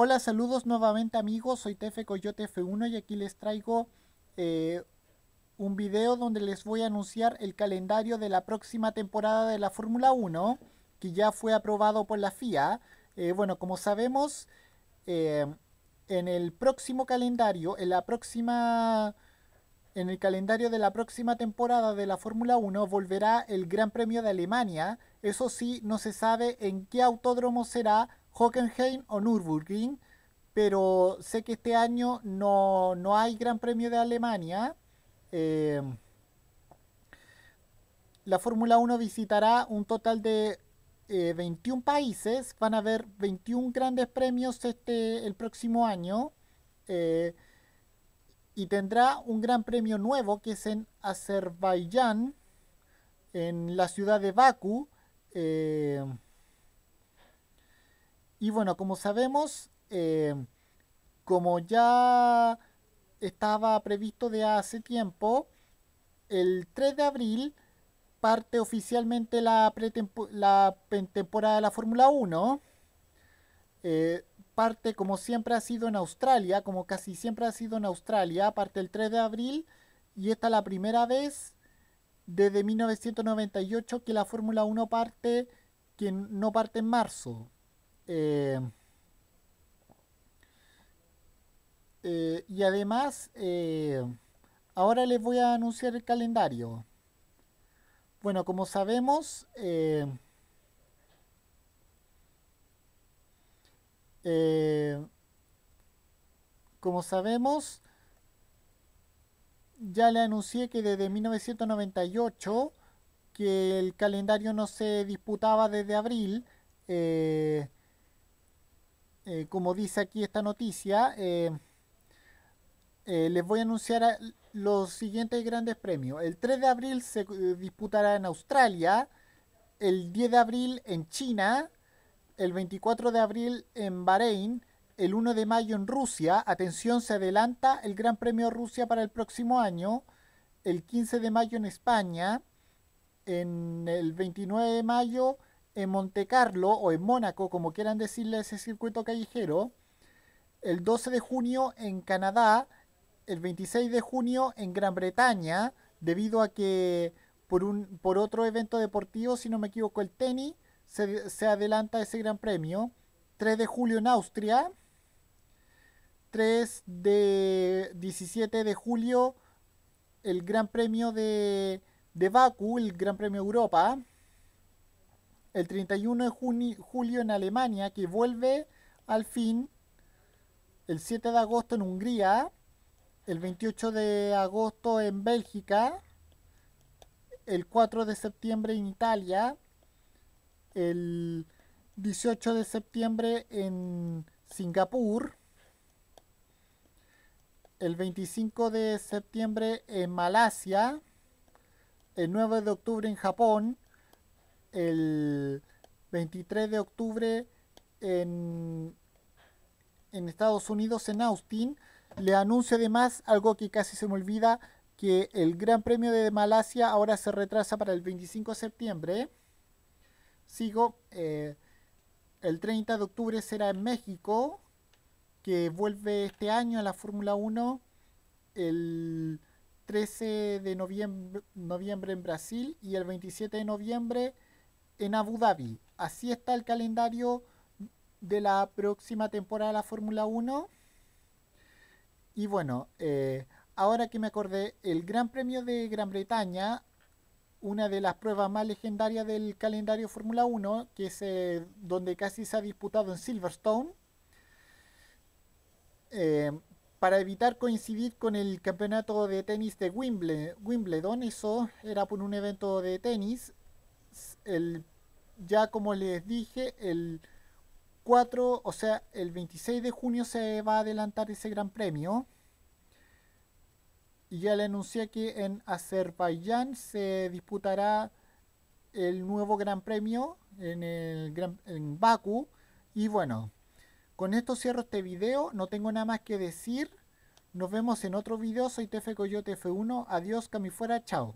Hola, saludos nuevamente amigos, soy Tefe Coyote F1 y aquí les traigo eh, un video donde les voy a anunciar el calendario de la próxima temporada de la Fórmula 1 que ya fue aprobado por la FIA. Eh, bueno, como sabemos, eh, en el próximo calendario, en la próxima... En el calendario de la próxima temporada de la Fórmula 1 volverá el Gran Premio de Alemania. Eso sí, no se sabe en qué autódromo será Hockenheim o Nürburgring, pero sé que este año no, hay Gran Premio de Alemania. Eh, la Fórmula 1 visitará un total de 21 eh, países. Van a haber 21 grandes premios este, el próximo año. Eh, y tendrá un gran premio nuevo que es en Azerbaiyán, en la ciudad de Bakú. Y bueno, como sabemos, eh, como ya estaba previsto de hace tiempo, el 3 de abril parte oficialmente la, la temporada de la Fórmula 1. Eh, parte como siempre ha sido en Australia, como casi siempre ha sido en Australia, parte el 3 de abril y esta es la primera vez desde 1998 que la Fórmula 1 parte, que no parte en marzo. Eh, eh, y además, eh, ahora les voy a anunciar el calendario. Bueno, como sabemos, como sabemos, ya le anuncié que desde 1998 que el calendario no se disputaba desde abril. Como dice aquí esta noticia, eh, eh, les voy a anunciar los siguientes grandes premios. El 3 de abril se disputará en Australia, el 10 de abril en China, el 24 de abril en Bahrein, el 1 de mayo en Rusia, atención, se adelanta el Gran Premio Rusia para el próximo año, el 15 de mayo en España, en el 29 de mayo en Monte Carlo o en Mónaco, como quieran decirle ese circuito callejero, el 12 de junio en Canadá, el 26 de junio en Gran Bretaña, debido a que por, un, por otro evento deportivo, si no me equivoco, el tenis, se, se adelanta ese gran premio. 3 de julio en Austria, 3 de 17 de julio el Gran Premio de, de Baku, el Gran Premio Europa el 31 de julio en Alemania, que vuelve al fin, el 7 de agosto en Hungría, el 28 de agosto en Bélgica, el 4 de septiembre en Italia, el 18 de septiembre en Singapur, el 25 de septiembre en Malasia, el 9 de octubre en Japón, el 23 de octubre en, en Estados Unidos, en Austin. Le anuncio además algo que casi se me olvida, que el Gran Premio de Malasia ahora se retrasa para el 25 de septiembre. Sigo. Eh, el 30 de octubre será en México, que vuelve este año a la Fórmula 1. El 13 de noviembre, noviembre en Brasil y el 27 de noviembre en Abu Dhabi. Así está el calendario de la próxima temporada de la Fórmula 1. Y bueno, eh, ahora que me acordé, el Gran Premio de Gran Bretaña, una de las pruebas más legendarias del calendario Fórmula 1, que es eh, donde casi se ha disputado en Silverstone, eh, para evitar coincidir con el campeonato de tenis de Wimbledon, eso era por un evento de tenis, el, ya como les dije, el 4, o sea, el 26 de junio se va a adelantar ese gran premio. Y ya le anuncié que en Azerbaiyán se disputará el nuevo gran premio en, el gran, en Baku. Y bueno, con esto cierro este video. No tengo nada más que decir. Nos vemos en otro video. Soy TF Coyote F1. Adiós, Cami fuera. Chao.